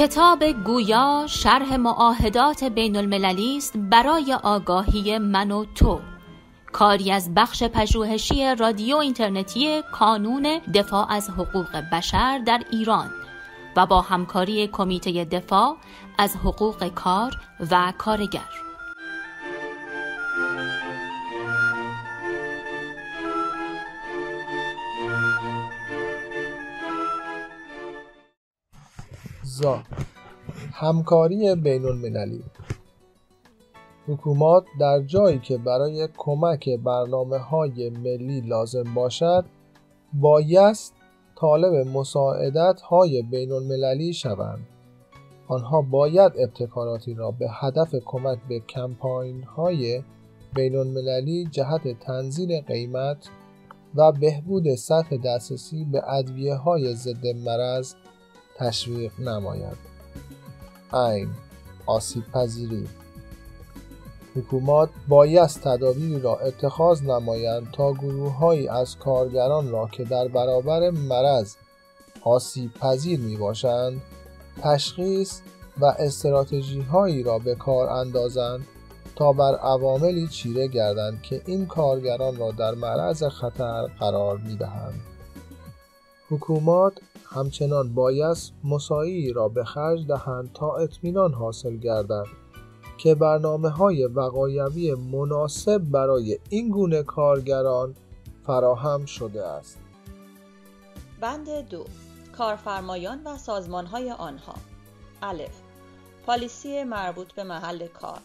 کتاب گویا شرح معاهدات بین المللی است برای آگاهی من و تو. کاری از بخش پژوهشی رادیو اینترنتی کانون دفاع از حقوق بشر در ایران و با همکاری کمیته دفاع از حقوق کار و کارگر. همکاری بین المللی حکومات در جایی که برای کمک برنامه های ملی لازم باشد بایست طالب مساعدت های بین المللی شوند. آنها باید ابتکاراتی را به هدف کمک به کمپاین های بین المللی جهت تنزیل قیمت و بهبود سطح دسترسی به ادویه های ضد مرض تشویق نماید. عین آسیب پذیری حکومات باید تدابیری را اتخاذ نمایند تا گروههایی از کارگران را که در برابر مرض آسیب پذیر می باشند تشخیص و استراتژی هایی را به کار اندازند تا بر عواملی چیره گردند که این کارگران را در معرض خطر قرار می دهند. حکومات همچنان بایست مساعی را به خرج دهند تا اطمینان حاصل گردد که برنامه های وقایوی مناسب برای این گونه کارگران فراهم شده است. بند دو کارفرمایان و سازمان های آنها. الف پالیسی مربوط به محل کار.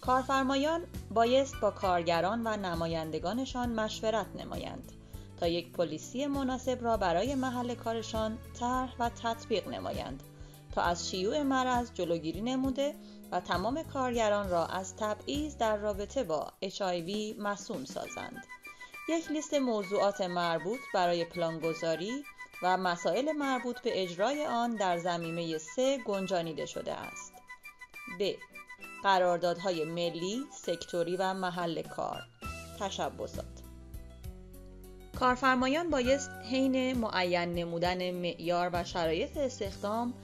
کارفرمایان بایست با کارگران و نمایندگانشان مشورت نمایند. تا یک پلیسی مناسب را برای محل کارشان طرح و تطبیق نمایند تا از شیوع مرض جلوگیری نموده و تمام کارگران را از تبعیض در رابطه با HIV مسئول سازند. یک لیست موضوعات مربوط برای پلانگذاری و مسائل مربوط به اجرای آن در زمینه سه گنجانیده شده است. ب. قراردادهای ملی، سکتوری و محل کار تشبسات کارفرمایان بایست حین معین نمودن معیار و شرایط استخدام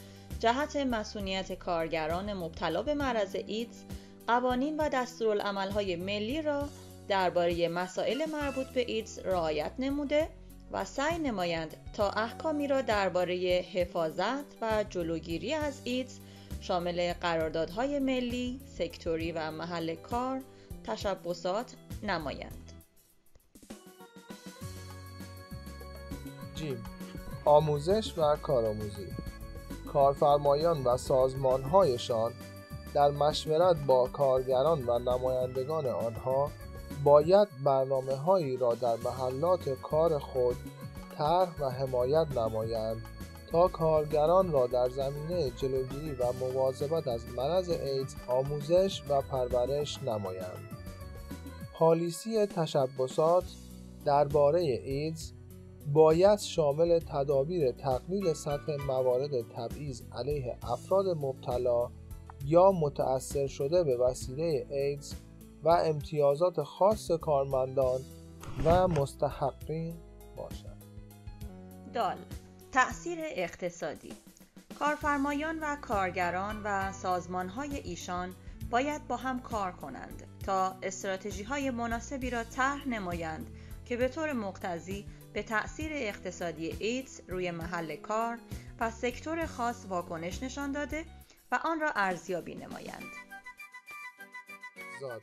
جهت مسئولیت کارگران مبتلا به مرض ایدز قوانین و دستورالعملهای ملی را درباره مسائل مربوط به ایدز رعایت نموده و سعی نمایند تا احکامی را درباره حفاظت و جلوگیری از ایدز شامل قراردادهای ملی، سکتوری و محل کار تشبسات نمایند. جیم آموزش و کارآموزی کارفرمایان و سازمانهایشان در مشورت با کارگران و نمایندگان آنها باید برنامه هایی را در محلات کار خود طرح و حمایت نمایند تا کارگران را در زمینه جلوگیری و مواظبت از مرض ایدز آموزش و پرورش نمایند. پالیسی تشبسات درباره ایدز باید شامل تدابیر تقلیل سطح موارد تبعیض علیه افراد مبتلا یا متأثر شده به وسیله ایدز و امتیازات خاص کارمندان و مستحقین باشد. دال تأثیر اقتصادی کارفرمایان و کارگران و سازمانهای ایشان باید با هم کار کنند تا استراتژی های مناسبی را طرح نمایند که به طور مقتضی به تأثیر اقتصادی ایدز روی محل کار و سکتور خاص واکنش نشان داده و آن را ارزیابی نمایند. زاد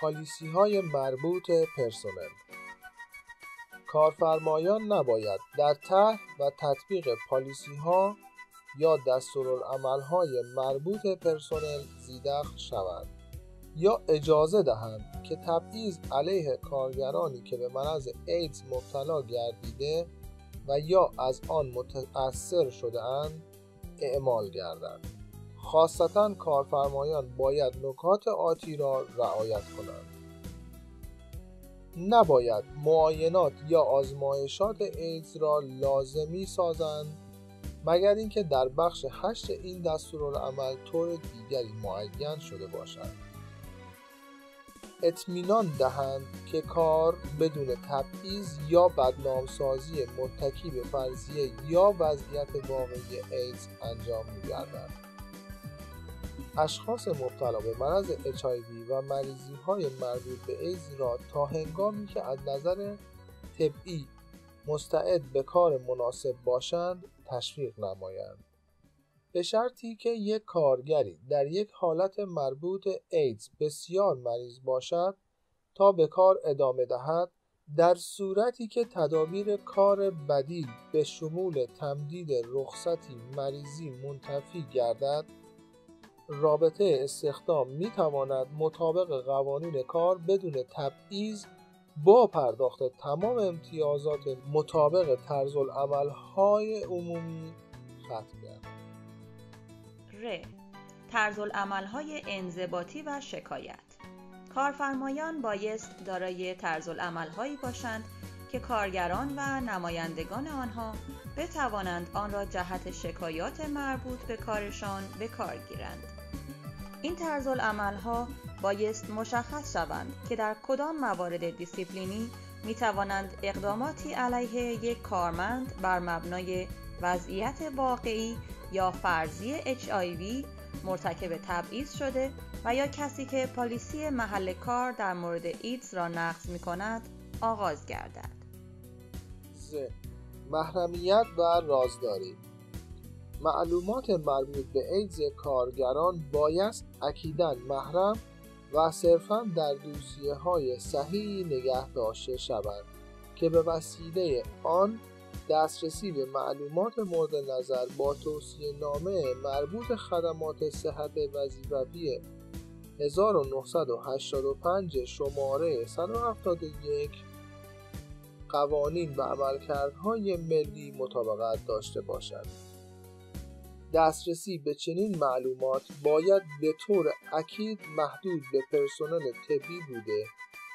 پالیسی های مربوط پرسنل کارفرمایان نباید در طرح و تطبیق پالیسی ها یا های مربوط پرسنل زیدخل شوند یا اجازه دهند که تبعیض علیه کارگرانی که به مرض ایدز مبتلا گردیده و یا از آن متأثر شده اند اعمال گردند. خاصتا کارفرمایان باید نکات آتی را رعایت کنند. نباید معاینات یا آزمایشات ایدز را لازمی سازند مگر اینکه در بخش هشت این دستورالعمل طور دیگری معین شده باشد. اطمینان دهند که کار بدون تبعیض یا بدنامسازی متکی به فرضیه یا وضعیت واقعی ایدز انجام میگردد. اشخاص مبتلا به مرض HIV و مریضی های مربوط به ایدز را تا هنگامی که از نظر طبعی مستعد به کار مناسب باشند تشویق نمایند. به شرطی که یک کارگری در یک حالت مربوط ایدز بسیار مریض باشد تا به کار ادامه دهد در صورتی که تدابیر کار بدیل به شمول تمدید رخصتی مریضی منتفی گردد رابطه استخدام می تواند مطابق قوانین کار بدون تبعیض با پرداخت تمام امتیازات مطابق طرز های عمومی ختم گردد. ر طرز های انضباطی و شکایت کارفرمایان بایست دارای طرز هایی باشند که کارگران و نمایندگان آنها بتوانند آن را جهت شکایات مربوط به کارشان به کار گیرند. این طرز ها بایست مشخص شوند که در کدام موارد دیسیپلینی می توانند اقداماتی علیه یک کارمند بر مبنای وضعیت واقعی یا فرضی HIV مرتکب تبعیض شده و یا کسی که پالیسی محل کار در مورد ایدز را نقض می کند آغاز گردد. ز. محرمیت و رازداری معلومات مربوط به ایدز کارگران بایست اکیدا محرم و صرفا در دوسیه های صحیح نگه داشته شوند که به وسیله آن دسترسی به معلومات مورد نظر با توصیه نامه مربوط خدمات صحت وظیفوی 1985 شماره 171 قوانین و عملکردهای ملی مطابقت داشته باشد. دسترسی به چنین معلومات باید به طور اکید محدود به پرسنل طبی بوده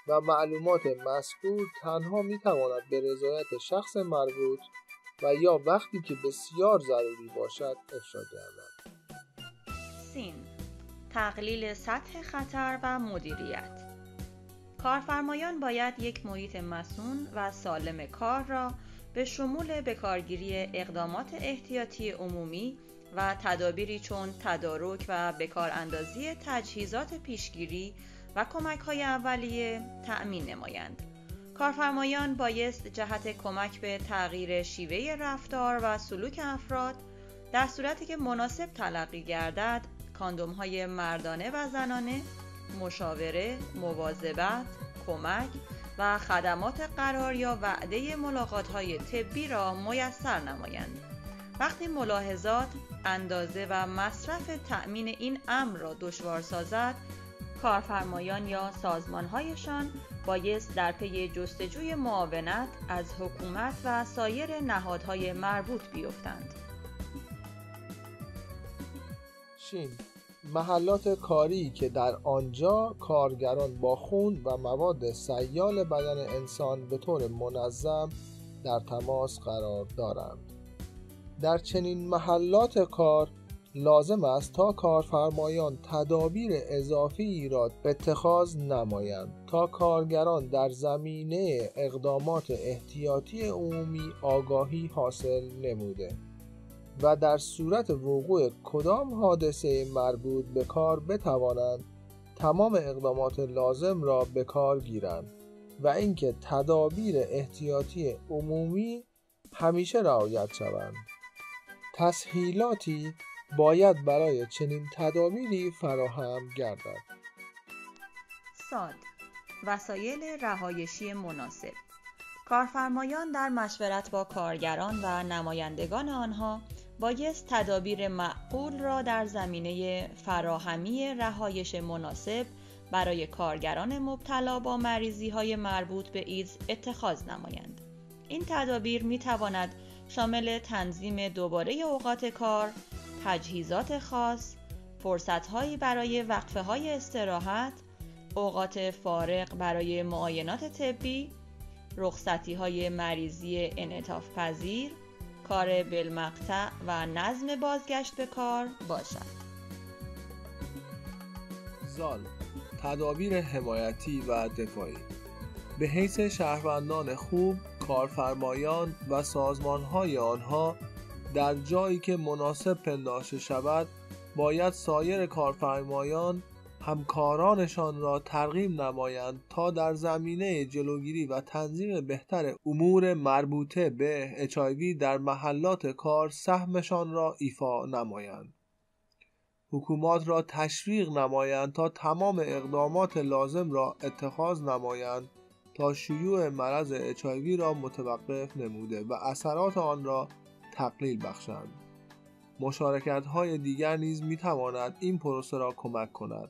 و معلومات مذکور تنها می تواند به رضایت شخص مربوط و یا وقتی که بسیار ضروری باشد افشا گردد. سین تقلیل سطح خطر و مدیریت کارفرمایان باید یک محیط مسون و سالم کار را به شمول بکارگیری اقدامات احتیاطی عمومی و تدابیری چون تدارک و بکاراندازی تجهیزات پیشگیری و کمک های اولیه تأمین نمایند. کارفرمایان بایست جهت کمک به تغییر شیوه رفتار و سلوک افراد در صورتی که مناسب تلقی گردد کاندوم های مردانه و زنانه مشاوره، مواظبت، کمک و خدمات قرار یا وعده ملاقات های طبی را میسر نمایند. وقتی ملاحظات، اندازه و مصرف تأمین این امر را دشوار سازد، کارفرمایان یا سازمانهایشان بایست در پی جستجوی معاونت از حکومت و سایر نهادهای مربوط بیفتند. شین محلات کاری که در آنجا کارگران با خون و مواد سیال بدن انسان به طور منظم در تماس قرار دارند. در چنین محلات کار لازم است تا کارفرمایان تدابیر اضافی را اتخاذ نمایند تا کارگران در زمینه اقدامات احتیاطی عمومی آگاهی حاصل نموده و در صورت وقوع کدام حادثه مربوط به کار بتوانند تمام اقدامات لازم را به کار گیرند و اینکه تدابیر احتیاطی عمومی همیشه رعایت شوند. تسهیلاتی باید برای چنین تدابیری فراهم گردد. ساد وسایل رهایشی مناسب کارفرمایان در مشورت با کارگران و نمایندگان آنها بایست تدابیر معقول را در زمینه فراهمی رهایش مناسب برای کارگران مبتلا با مریضی های مربوط به ایدز اتخاذ نمایند. این تدابیر می تواند شامل تنظیم دوباره اوقات کار، تجهیزات خاص، فرصتهایی برای وقفه های استراحت، اوقات فارغ برای معاینات طبی، رخصتی های مریضی انعطاف پذیر، کار بالمقطع و نظم بازگشت به کار باشد. زال تدابیر حمایتی و دفاعی به حیث شهروندان خوب کارفرمایان و سازمانهای آنها در جایی که مناسب پنداشته شود باید سایر کارفرمایان همکارانشان را ترغیب نمایند تا در زمینه جلوگیری و تنظیم بهتر امور مربوطه به اچایوی در محلات کار سهمشان را ایفا نمایند. حکومات را تشویق نمایند تا تمام اقدامات لازم را اتخاذ نمایند تا شیوع مرض اچایوی را متوقف نموده و اثرات آن را تقلیل بخشند. مشارکت های دیگر نیز می تواند این پروسه را کمک کند.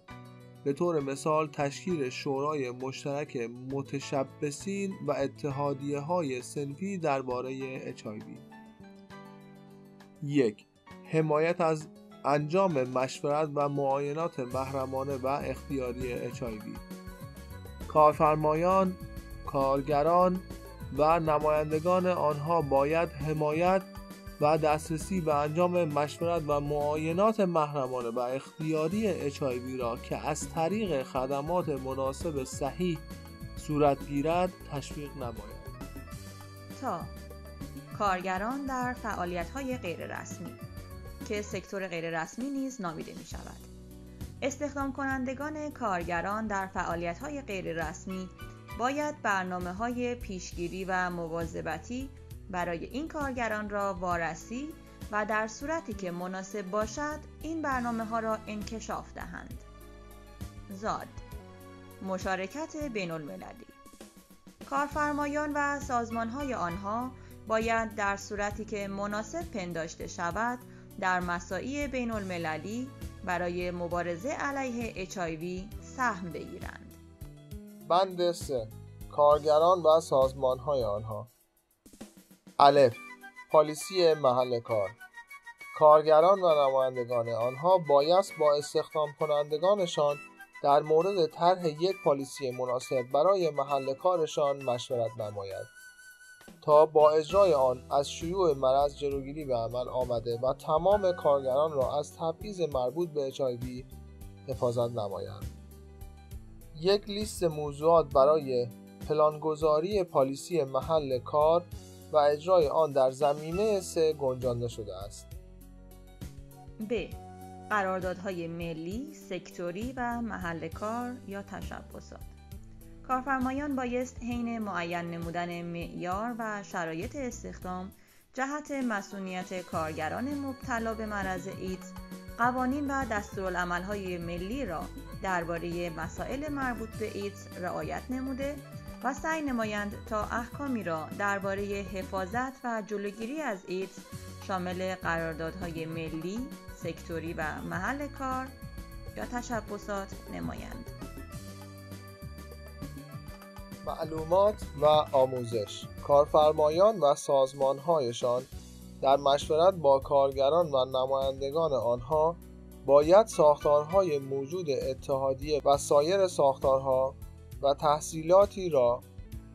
به طور مثال تشکیل شورای مشترک متشبسین و اتحادیه های سنفی درباره HIV یک حمایت از انجام مشورت و معاینات محرمانه و اختیاری HIV کارفرمایان، کارگران و نمایندگان آنها باید حمایت و دسترسی به انجام مشورت و معاینات محرمانه و اختیاری اچایوی را که از طریق خدمات مناسب صحیح صورت گیرد تشویق نماید. تا کارگران در فعالیت های غیر رسمی که سکتور غیر رسمی نیز نامیده می شود استخدام کنندگان کارگران در فعالیت های غیر رسمی باید برنامه های پیشگیری و مواظبتی برای این کارگران را وارسی و در صورتی که مناسب باشد این برنامه ها را انکشاف دهند. زاد مشارکت بین المللی کارفرمایان و سازمان های آنها باید در صورتی که مناسب پنداشته شود در مساعی بین المللی برای مبارزه علیه HIV سهم بگیرند. بند 3 کارگران و سازمان های آنها الف. پالیسی محل کار. کارگران و نمایندگان آنها باید با استخدام کنندگانشان در مورد طرح یک پالیسی مناسب برای محل کارشان مشورت نماید. تا با اجرای آن از شیوع مرض جلوگیری به عمل آمده و تمام کارگران را از تبعیض مربوط به HIV حفاظت نمایند یک لیست موضوعات برای پلانگذاری پالیسی محل کار و اجرای آن در زمینه سه گنجانده شده است. ب. قراردادهای ملی، سکتوری و محل کار یا تشبسات کارفرمایان بایست حین معین نمودن معیار و شرایط استخدام جهت مسئولیت کارگران مبتلا به مرض ایدز قوانین و دستورالعملهای ملی را درباره مسائل مربوط به ایدز رعایت نموده و سعی نمایند تا احکامی را درباره حفاظت و جلوگیری از ایدز شامل قراردادهای ملی، سکتوری و محل کار یا تشبسات نمایند. معلومات و آموزش کارفرمایان و سازمانهایشان در مشورت با کارگران و نمایندگان آنها باید ساختارهای موجود اتحادیه و سایر ساختارها و تحصیلاتی را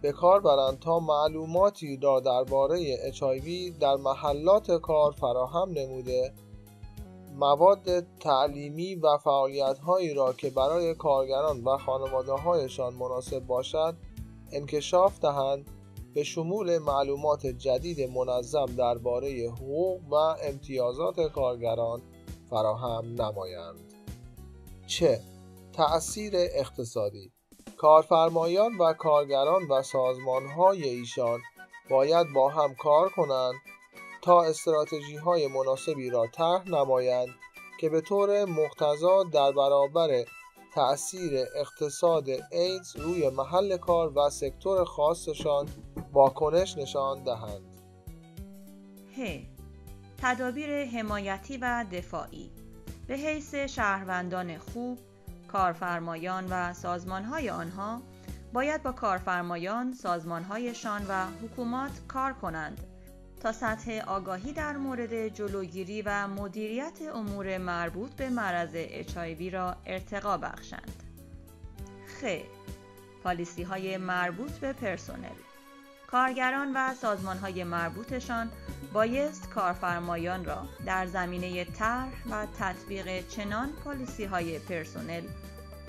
به کار برند تا معلوماتی را درباره HIV در محلات کار فراهم نموده مواد تعلیمی و فعالیت هایی را که برای کارگران و خانواده هایشان مناسب باشد انکشاف دهند به شمول معلومات جدید منظم درباره حقوق و امتیازات کارگران فراهم نمایند. چه تأثیر اقتصادی کارفرمایان و کارگران و سازمانهای ایشان باید با هم کار کنند تا استراتژی های مناسبی را طرح نمایند که به طور مقتضا در برابر تأثیر اقتصاد ایدز روی محل کار و سکتور خاصشان واکنش نشان دهند. ه. تدابیر حمایتی و دفاعی به حیث شهروندان خوب کارفرمایان و سازمانهای آنها باید با کارفرمایان، سازمانهایشان و حکومات کار کنند تا سطح آگاهی در مورد جلوگیری و مدیریت امور مربوط به مرض HIV را ارتقا بخشند. خ. پالیسی های مربوط به پرسنل کارگران و سازمان های مربوطشان بایست کارفرمایان را در زمینه طرح و تطبیق چنان پالیسی های پرسنل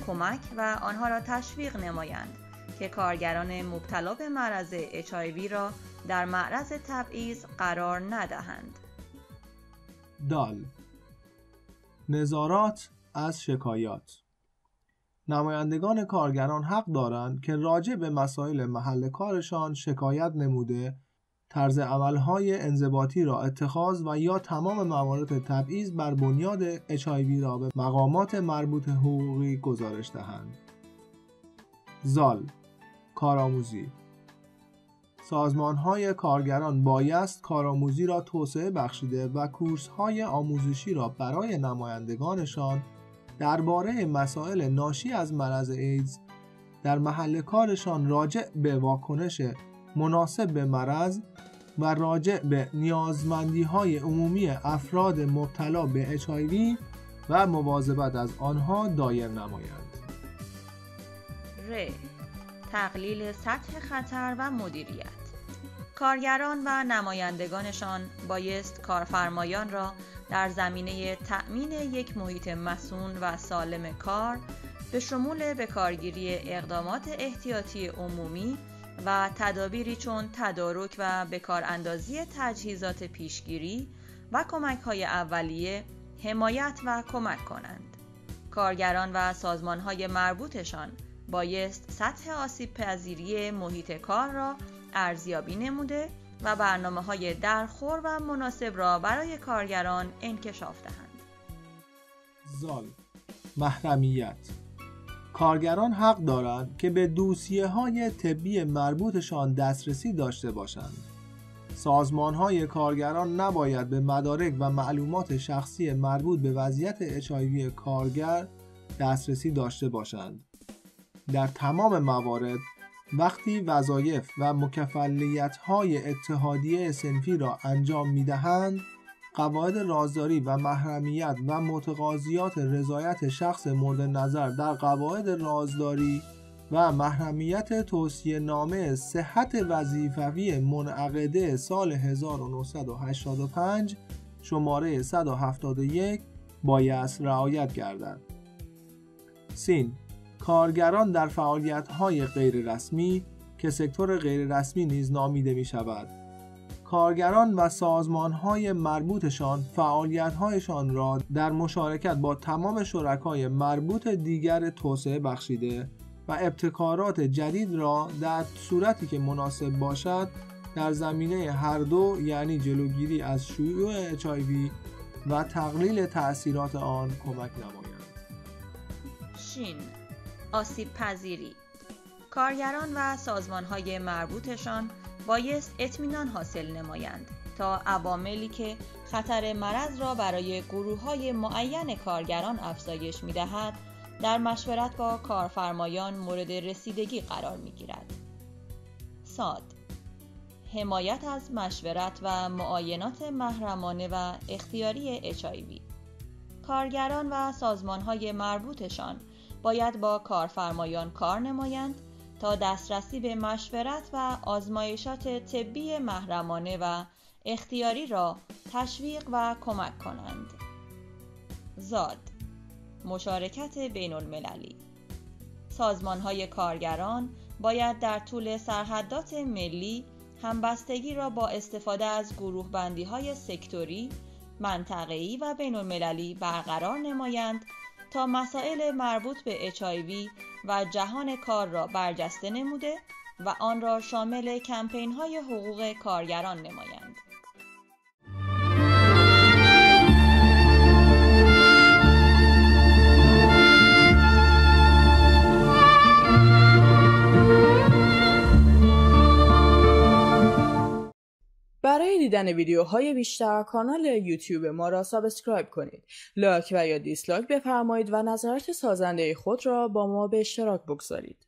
کمک و آنها را تشویق نمایند که کارگران مبتلا به مرض HIV را در معرض تبعیض قرار ندهند. دال نظارات از شکایات نمایندگان کارگران حق دارند که راجع به مسائل محل کارشان شکایت نموده طرز عملهای انضباطی را اتخاذ و یا تمام موارد تبعیض بر بنیاد HIV را به مقامات مربوط حقوقی گزارش دهند. زال کارآموزی سازمان های کارگران بایست کارآموزی را توسعه بخشیده و کورس های آموزشی را برای نمایندگانشان درباره مسائل ناشی از مرض ایدز در محل کارشان راجع به واکنش مناسب به مرض و راجع به نیازمندی های عمومی افراد مبتلا به HIV و مواظبت از آنها دایر نمایند. ر. تقلیل سطح خطر و مدیریت کارگران و نمایندگانشان بایست کارفرمایان را در زمینه تأمین یک محیط مسون و سالم کار به شمول به کارگیری اقدامات احتیاطی عمومی و تدابیری چون تدارک و بکاراندازی تجهیزات پیشگیری و کمک های اولیه حمایت و کمک کنند. کارگران و سازمان های مربوطشان بایست سطح آسیب پذیری محیط کار را ارزیابی نموده و برنامه های درخور و مناسب را برای کارگران انکشاف دهند. زال محرمیت کارگران حق دارند که به دوسیه های طبی مربوطشان دسترسی داشته باشند. سازمان های کارگران نباید به مدارک و معلومات شخصی مربوط به وضعیت HIV کارگر دسترسی داشته باشند. در تمام موارد وقتی وظایف و مکفلیت های اتحادیه سنفی را انجام می دهند قواعد رازداری و محرمیت و متقاضیات رضایت شخص مورد نظر در قواعد رازداری و محرمیت توصیه نامه صحت وظیفوی منعقده سال 1985 شماره 171 بایست رعایت گردد. سین کارگران در فعالیت‌های غیررسمی که سکتور غیررسمی نیز نامیده می شود کارگران و سازمانهای مربوطشان فعالیت‌هایشان را در مشارکت با تمام شرکای مربوط دیگر توسعه بخشیده و ابتکارات جدید را در صورتی که مناسب باشد در زمینه هر دو یعنی جلوگیری از شیوع HIV و تقلیل تأثیرات آن کمک نمایند. شین آسیب پذیری کارگران و سازمانهای مربوطشان بایست اطمینان حاصل نمایند تا عواملی که خطر مرض را برای گروه های معین کارگران افزایش می دهد در مشورت با کارفرمایان مورد رسیدگی قرار می گیرد. ساد. حمایت از مشورت و معاینات محرمانه و اختیاری HIV کارگران و سازمانهای مربوطشان باید با کارفرمایان کار نمایند تا دسترسی به مشورت و آزمایشات طبی محرمانه و اختیاری را تشویق و کمک کنند. زاد مشارکت بین المللی سازمان های کارگران باید در طول سرحدات ملی همبستگی را با استفاده از گروه بندی های سکتوری، منطقه‌ای و بین المللی برقرار نمایند تا مسائل مربوط به HIV و جهان کار را برجسته نموده و آن را شامل کمپین های حقوق کارگران نمایند. برای دیدن ویدیوهای بیشتر کانال یوتیوب ما را subscribe کنید. like و یا dislike بفرمایید و نظرات سازنده خود را با ما به اشتراک بگذارید.